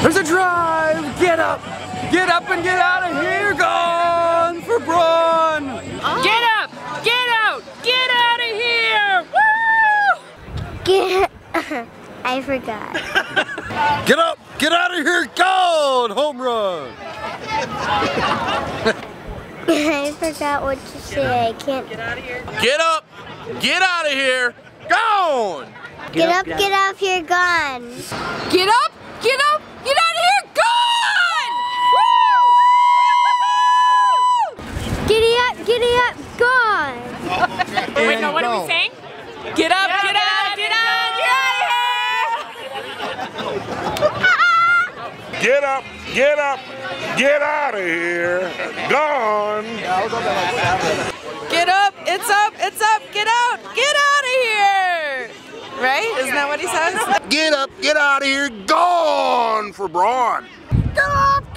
Get up Get up and get out of here. Gone for Braun. Get up! Get out! Get out of here! Woo! Get. I forgot. Get up. Get out of here. Gone. Home run. I forgot what to say. I can't. Get out of here. Get up! Get out of here! Gone! Get up, get off, you're gone. Get up! Get up, get up, get out of here. Gone. Get up, it's up, it's up, get out, get out of here! Right? Isn't that what he says? Get up, get out of here. Gone for Braun. Get up.